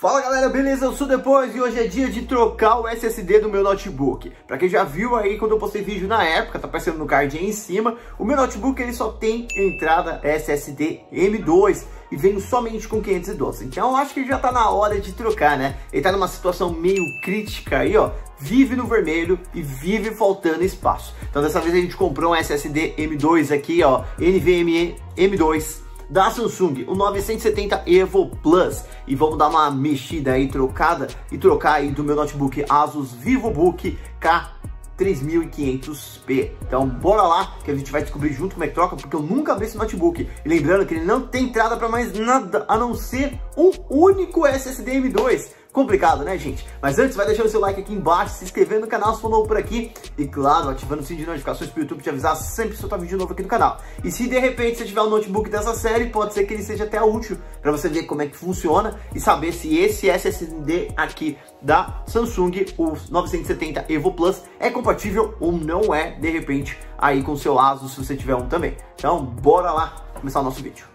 Fala galera, beleza? Eu sou Depois e hoje é dia de trocar o SSD do meu notebook. Pra quem já viu aí quando eu postei vídeo na época, tá aparecendo no card aí em cima, o meu notebook ele só tem entrada SSD M2 e vem somente com 512. Então acho que já tá na hora de trocar, né? Ele tá numa situação meio crítica aí, ó, vive no vermelho e vive faltando espaço. Então dessa vez a gente comprou um SSD M2 aqui, ó, NVMe M2 da Samsung, o 970 Evo Plus. E vamos dar uma mexida aí, trocada, e trocar aí do meu notebook Asus VivoBook K 3500p. Então bora lá que a gente vai descobrir junto como é que troca, porque eu nunca vi esse notebook. E lembrando que ele não tem entrada para mais nada a não ser um único SSD M2 complicado, né, gente? Mas antes, vai deixando seu like aqui embaixo, se inscrevendo no canal se for novo por aqui e, claro, ativando o sininho de notificações para o YouTube te avisar sempre que soltar vídeo novo aqui no canal. E se de repente você tiver um notebook dessa série, pode ser que ele seja até útil para você ver como é que funciona e saber se esse SSD aqui da Samsung, o 970 Evo Plus, é compatível ou não é, de repente, aí com o seu Asus, se você tiver um também. Então, bora lá começar o nosso vídeo.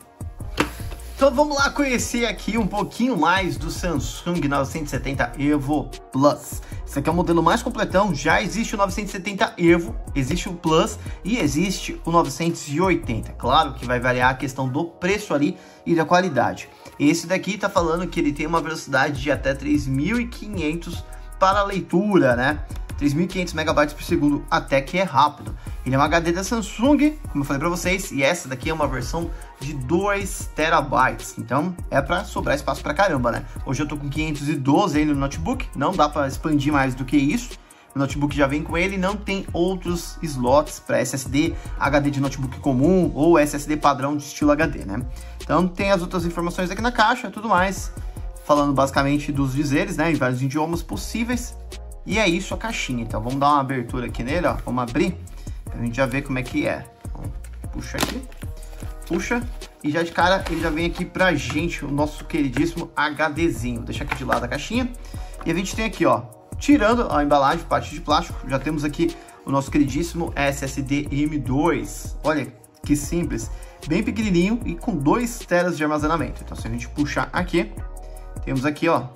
Então vamos lá conhecer aqui um pouquinho mais do Samsung 970 Evo Plus. Esse aqui é o modelo mais completão, já existe o 970 Evo, existe o Plus e existe o 980. Claro que vai variar a questão do preço ali e da qualidade. Esse daqui tá falando que ele tem uma velocidade de até 3.500 para leitura, né? 3.500 megabytes por segundo, até que é rápido. Ele é um HD da Samsung, como eu falei para vocês, e essa daqui é uma versão de 2 terabytes. Então é para sobrar espaço para caramba, né? Hoje eu tô com 512 aí no notebook, não dá para expandir mais do que isso. O notebook já vem com ele, não tem outros slots para SSD, HD de notebook comum ou SSD padrão de estilo HD, né? Então tem as outras informações aqui na caixa, tudo mais, falando basicamente dos dizeres, né, em vários idiomas possíveis. E é isso a caixinha. Então vamos dar uma abertura aqui nele, ó. Vamos abrir. Pra gente já ver como é que é. Então, puxa aqui. Puxa. E já de cara ele já vem aqui pra gente, o nosso queridíssimo HDzinho. Vou deixar aqui de lado a caixinha. E a gente tem aqui, ó. Tirando a embalagem, parte de plástico, já temos aqui o nosso queridíssimo SSD M2. Olha que simples. Bem pequenininho e com 2 teras de armazenamento. Então se a gente puxar aqui, temos aqui, ó,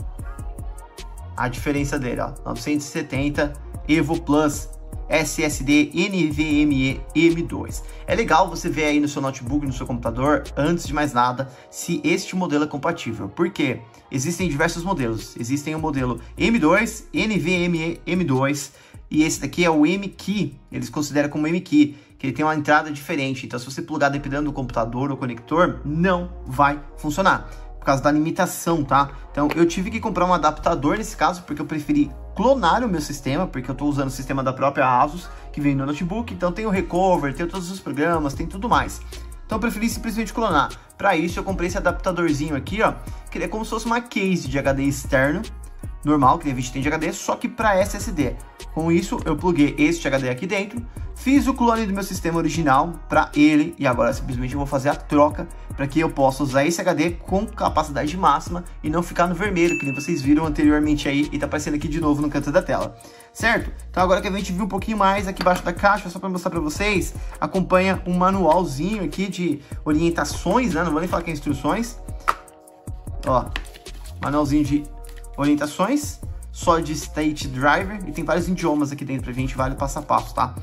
a diferença dele, ó, 970 Evo Plus SSD NVMe M2. É legal você ver aí no seu notebook, no seu computador, antes de mais nada, se este modelo é compatível. Porque existem diversos modelos. Existem o modelo M2, NVMe M2 e esse daqui é o M-Key. Eles consideram como M-Key, que ele tem uma entrada diferente. Então, se você plugar dependendo do computador ou conector, não vai funcionar por causa da limitação, tá? Então eu tive que comprar um adaptador nesse caso, porque eu preferi clonar o meu sistema, porque eu estou usando o sistema da própria Asus, que vem no notebook, então tem o Recover, tem todos os programas, tem tudo mais. Então eu preferi simplesmente clonar. Para isso eu comprei esse adaptadorzinho aqui, ó, que é como se fosse uma case de HD externo, normal, que a gente tem de HD, só que para SSD. Com isso, eu pluguei este HD aqui dentro, fiz o clone do meu sistema original para ele e agora simplesmente eu vou fazer a troca para que eu possa usar esse HD com capacidade máxima e não ficar no vermelho, que nem vocês viram anteriormente aí e tá aparecendo aqui de novo no canto da tela, certo? Então agora que a gente viu um pouquinho mais aqui embaixo da caixa, só para mostrar para vocês, acompanha um manualzinho aqui de orientações, né? Não vou nem falar que é instruções. Ó, manualzinho de orientações, Solid State Driver, e tem vários idiomas aqui dentro pra gente, vale passo a passo, tá?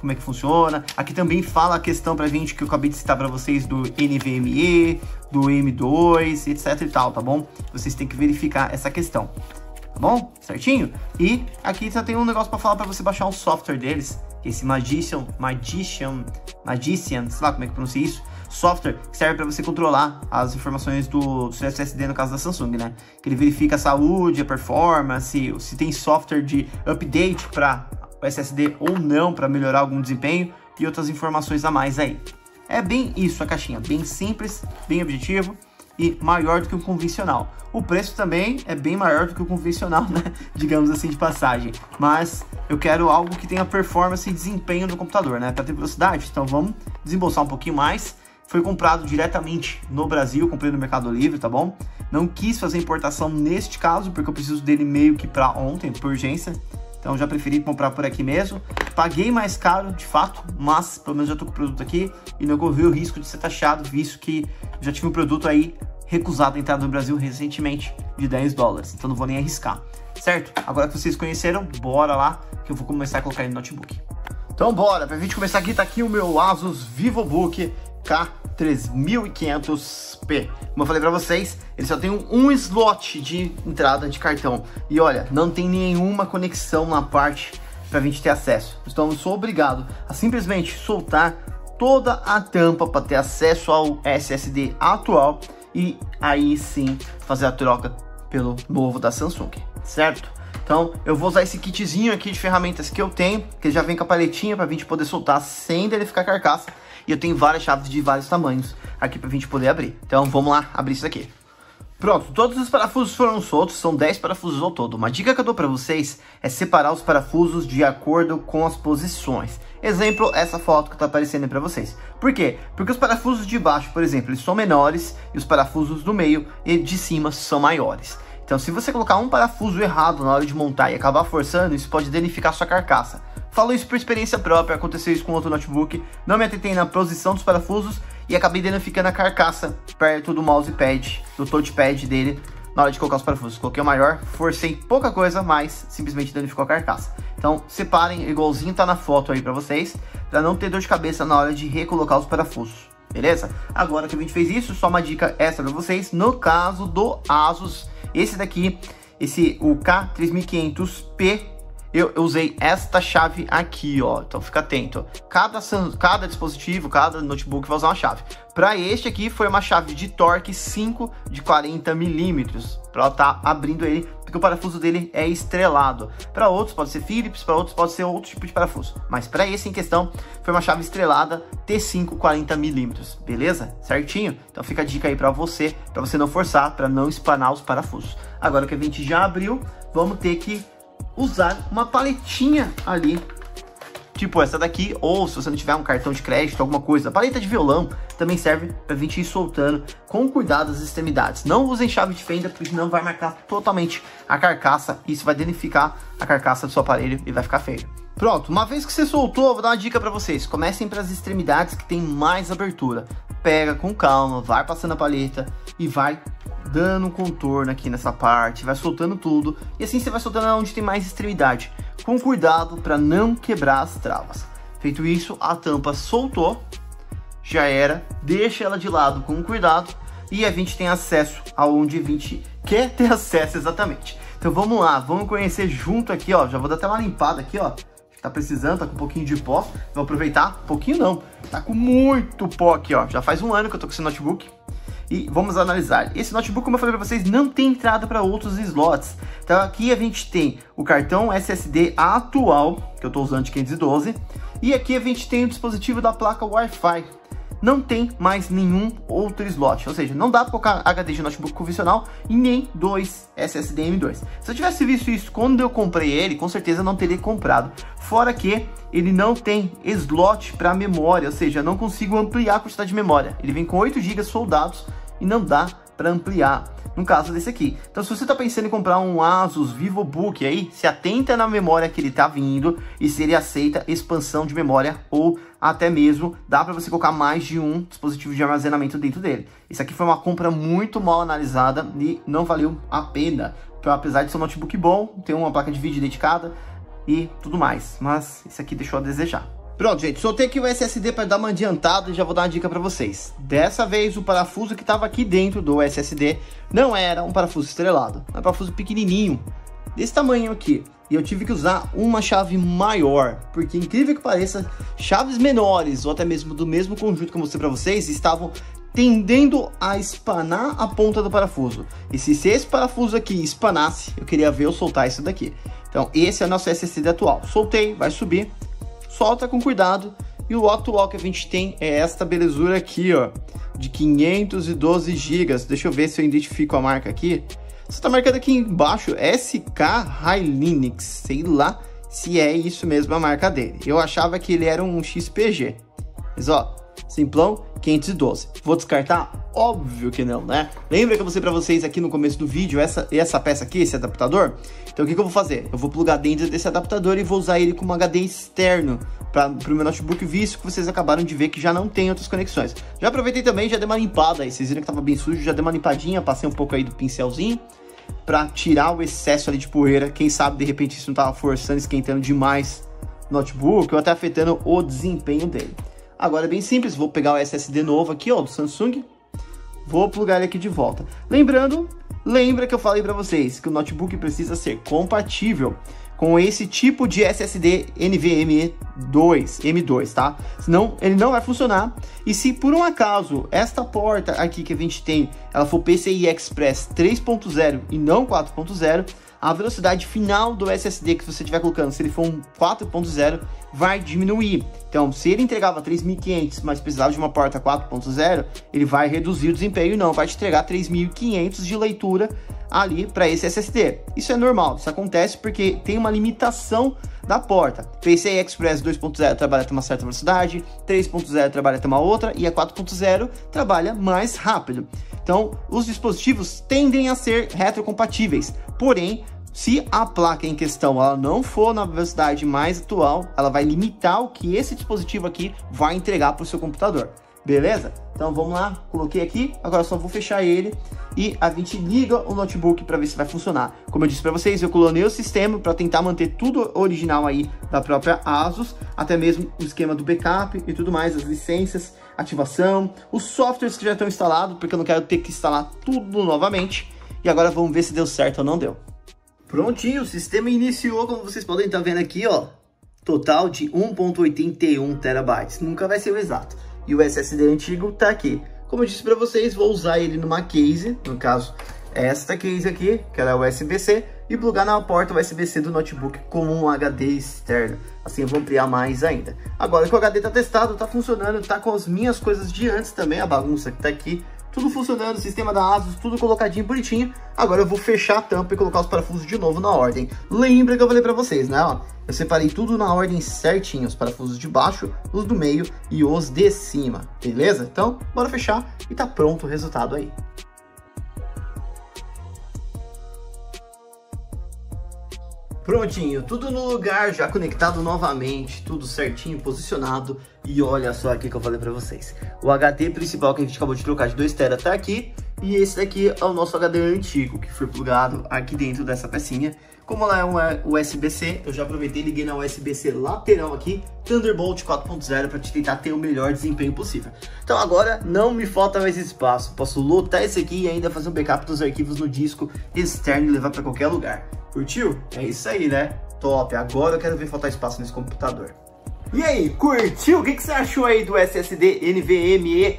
Como é que funciona. Aqui também fala a questão pra gente que eu acabei de citar pra vocês do NVMe, do M2, etc e tal, tá bom? Vocês têm que verificar essa questão, tá bom? Certinho? E aqui só tem um negócio pra falar pra você baixar um software deles, esse Magician, Magician, Magician, sei lá como é que pronuncia isso, software que serve para você controlar as informações do, do seu SSD no caso da Samsung, né? Que ele verifica a saúde, a performance, se tem software de update para o SSD ou não para melhorar algum desempenho e outras informações a mais aí. É bem isso a caixinha, bem simples, bem objetivo e maior do que o convencional. O preço também é bem maior do que o convencional, né? Digamos assim de passagem. Mas eu quero algo que tenha performance e desempenho no computador, né? Para ter velocidade. Então vamos desembolsar um pouquinho mais foi comprado diretamente no Brasil, comprei no Mercado Livre, tá bom? Não quis fazer importação neste caso, porque eu preciso dele meio que para ontem, por urgência. Então já preferi comprar por aqui mesmo. Paguei mais caro, de fato, mas pelo menos já tô com o produto aqui e não corri o risco de ser taxado, visto que já tive um produto aí recusado a entrada no Brasil recentemente de 10 dólares, então não vou nem arriscar, certo? Agora que vocês conheceram, bora lá que eu vou começar a colocar ele no notebook. Então bora, pra gente começar aqui, tá aqui o meu Asus VivoBook K3500P. Como eu falei pra vocês, ele só tem um slot de entrada de cartão. E olha, não tem nenhuma conexão na parte pra gente ter acesso. Então eu sou obrigado a simplesmente soltar toda a tampa para ter acesso ao SSD atual e aí sim fazer a troca pelo novo da Samsung, certo? Então eu vou usar esse kitzinho aqui de ferramentas que eu tenho, que já vem com a paletinha para a gente poder soltar sem ele ficar carcaça. E eu tenho várias chaves de vários tamanhos aqui para a gente poder abrir. Então vamos lá abrir isso aqui. Pronto, todos os parafusos foram soltos, são 10 parafusos ao todo. Uma dica que eu dou para vocês é separar os parafusos de acordo com as posições. Exemplo, essa foto que está aparecendo para vocês. Por quê? Porque os parafusos de baixo, por exemplo, eles são menores e os parafusos do meio e de cima são maiores. Então, se você colocar um parafuso errado na hora de montar e acabar forçando, isso pode danificar sua carcaça. Falo isso por experiência própria, aconteceu isso com outro notebook, não me atentei na posição dos parafusos e acabei danificando a carcaça perto do mousepad, do touchpad dele, na hora de colocar os parafusos. Coloquei o maior, forcei pouca coisa, mas simplesmente danificou a carcaça. Então separem, igualzinho tá na foto aí pra vocês, pra não ter dor de cabeça na hora de recolocar os parafusos. Beleza? Agora que a gente fez isso, só uma dica extra pra vocês, no caso do Asus, esse daqui, esse o K3500P eu, eu, usei esta chave aqui, ó. Então fica atento. Cada, cada dispositivo, cada notebook vai usar uma chave. Para este aqui foi uma chave de torque 5 de 40 milímetros. Para estar tá abrindo ele, porque o parafuso dele é estrelado. Para outros pode ser Phillips, para outros pode ser outro tipo de parafuso. Mas para esse em questão foi uma chave estrelada T5 40 milímetros. Beleza? Certinho? Então fica a dica aí para você, para você não forçar, para não espanar os parafusos. Agora que a gente já abriu, vamos ter que usar uma paletinha ali, tipo essa daqui, ou se você não tiver um cartão de crédito, alguma coisa, a paleta de violão também serve para a gente ir soltando com cuidado as extremidades. Não usem chave de fenda, porque senão vai marcar totalmente a carcaça, isso vai danificar a carcaça do seu aparelho e vai ficar feio. Pronto, uma vez que você soltou, vou dar uma dica para vocês. Comecem para as extremidades que tem mais abertura. Pega com calma, vai passando a paleta e vai dando um contorno aqui nessa parte, vai soltando tudo, e assim você vai soltando onde tem mais extremidade, com cuidado para não quebrar as travas. Feito isso, a tampa soltou, já era, deixa ela de lado com cuidado, e a gente tem acesso aonde a gente quer ter acesso exatamente. Então vamos lá, vamos conhecer junto aqui, ó, já vou dar até uma limpada aqui, ó, tá precisando, tá com um pouquinho de pó, vou aproveitar, pouquinho não, tá com muito pó aqui, ó, já faz um ano que eu tô com esse notebook, e vamos analisar. Esse notebook, como eu falei para vocês, não tem entrada para outros slots. Então aqui a gente tem o cartão SSD atual, que eu estou usando de 512, e aqui a gente tem o dispositivo da placa Wi-Fi. Não tem mais nenhum outro slot, ou seja, não dá para colocar HD de notebook convencional e nem dois SSD M2. Se eu tivesse visto isso quando eu comprei ele, com certeza não teria comprado. Fora que ele não tem slot para memória, ou seja, não consigo ampliar a quantidade de memória. Ele vem com 8 GB soldados e não dá para ampliar no caso desse aqui. Então, se você está pensando em comprar um Asus VivoBook aí, se atenta na memória que ele está vindo e se ele aceita expansão de memória ou até mesmo dá para você colocar mais de um dispositivo de armazenamento dentro dele. Isso aqui foi uma compra muito mal analisada e não valeu a pena. Então, apesar de ser um notebook bom, ter uma placa de vídeo dedicada e tudo mais, mas isso aqui deixou a desejar. Pronto, gente, soltei aqui o SSD para dar uma adiantada e já vou dar uma dica para vocês. Dessa vez, o parafuso que estava aqui dentro do SSD não era um parafuso estrelado, é um parafuso pequenininho, desse tamanho aqui. E eu tive que usar uma chave maior, porque incrível que pareça, chaves menores ou até mesmo do mesmo conjunto que eu mostrei para vocês estavam tendendo a espanar a ponta do parafuso. E se esse parafuso aqui espanasse, eu queria ver eu soltar isso daqui. Então, esse é o nosso SSD atual. Soltei, vai subir solta com cuidado. E o atual que a gente tem é esta belezura aqui, ó, de 512 GB. Deixa eu ver se eu identifico a marca aqui. Você está marcado aqui embaixo, SK Hynix, sei lá se é isso mesmo a marca dele. Eu achava que ele era um XPG. Mas ó, simplão, 512. Vou descartar? Óbvio que não, né? Lembra que eu mostrei pra vocês aqui no começo do vídeo essa, essa peça aqui, esse adaptador? Então o que, que eu vou fazer? Eu vou plugar dentro desse adaptador e vou usar ele como HD externo para o meu notebook, visto que vocês acabaram de ver que já não tem outras conexões. Já aproveitei também, já dei uma limpada aí, vocês viram que tava bem sujo, já dei uma limpadinha, passei um pouco aí do pincelzinho para tirar o excesso ali de poeira. Quem sabe de repente isso não tava forçando, esquentando demais notebook ou até afetando o desempenho dele. Agora é bem simples, vou pegar o SSD novo aqui, ó, do Samsung, vou plugar ele aqui de volta. Lembrando, lembra que eu falei para vocês que o notebook precisa ser compatível com esse tipo de SSD NVMe 2, M2, tá? Senão ele não vai funcionar. E se por um acaso esta porta aqui que a gente tem, ela for PCI Express 3.0 e não 4.0, a velocidade final do SSD que você estiver colocando, se ele for um 4.0, vai diminuir. Então, se ele entregava 3.500, mas precisava de uma porta 4.0, ele vai reduzir o desempenho e não vai te entregar 3.500 de leitura ali para esse SSD. Isso é normal, isso acontece porque tem uma limitação da porta. PCI Express 2.0 trabalha até uma certa velocidade, 3.0 trabalha até uma outra e a 4.0 trabalha mais rápido. Então, os dispositivos tendem a ser retrocompatíveis, porém, se a placa em questão ela não for na velocidade mais atual, ela vai limitar o que esse dispositivo aqui vai entregar para o seu computador. Beleza? Então vamos lá, coloquei aqui, agora só vou fechar ele e a gente liga o notebook para ver se vai funcionar. Como eu disse para vocês, eu clonei o sistema para tentar manter tudo original aí da própria ASUS, até mesmo o esquema do backup e tudo mais, as licenças, ativação, os softwares que já estão instalados, porque eu não quero ter que instalar tudo novamente. E agora vamos ver se deu certo ou não deu. Prontinho, o sistema iniciou, como vocês podem estar vendo aqui, ó. Total de 1.81 terabytes, nunca vai ser o exato e o SSD antigo tá aqui. Como eu disse para vocês, vou usar ele numa case, no caso esta case aqui, que era USB-C, e plugar na porta USB-C do notebook como um HD externo. Assim eu vou ampliar mais ainda. Agora que o HD tá testado, tá funcionando, tá com as minhas coisas de antes também, a bagunça que tá aqui, tudo funcionando, sistema da ASUS, tudo colocadinho bonitinho. Agora eu vou fechar a tampa e colocar os parafusos de novo na ordem. Lembra que eu falei pra vocês, né? Ó, eu separei tudo na ordem certinho, os parafusos de baixo, os do meio e os de cima, beleza? Então, bora fechar e tá pronto o resultado aí. Prontinho, tudo no lugar, já conectado novamente, tudo certinho, posicionado. E olha só aqui que eu falei pra vocês. O HD principal que a gente acabou de trocar de 2TB tá aqui. E esse daqui é o nosso HD antigo, que foi plugado aqui dentro dessa pecinha. Como ela é um USB-C, eu já aproveitei e liguei na USB-C lateral aqui, Thunderbolt 4.0, para te tentar ter o melhor desempenho possível. Então agora não me falta mais espaço, posso lotar esse aqui e ainda fazer um backup dos arquivos no disco externo e levar para qualquer lugar. Curtiu? É isso aí, né? Top, agora eu quero ver faltar espaço nesse computador. E aí, curtiu? O que, que você achou aí do SSD NVMe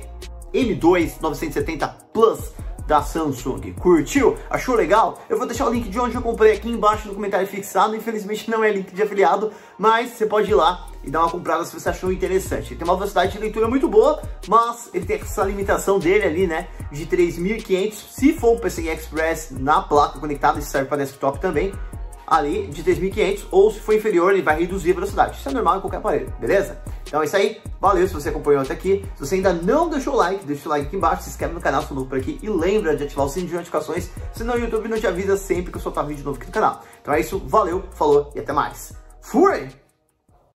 M2 970 Plus da Samsung. Curtiu? Achou legal? Eu vou deixar o link de onde eu comprei aqui embaixo no comentário fixado. Infelizmente não é link de afiliado, mas você pode ir lá e dar uma comprada se você achou interessante. Ele tem uma velocidade de leitura muito boa, mas ele tem essa limitação dele ali, né, de 3.500. Se for o PCI Express na placa conectada, isso serve para desktop também ali de 3.500 ou se for inferior ele vai reduzir a velocidade. Isso é normal em qualquer aparelho, beleza? Então é isso aí, valeu se você acompanhou até aqui. Se você ainda não deixou o like, deixa o like aqui embaixo, se inscreve no canal se novo por aqui e lembra de ativar o sininho de notificações, senão o YouTube não te avisa sempre que eu soltar vídeo novo aqui no canal. Então é isso, valeu, falou e até mais. Fui!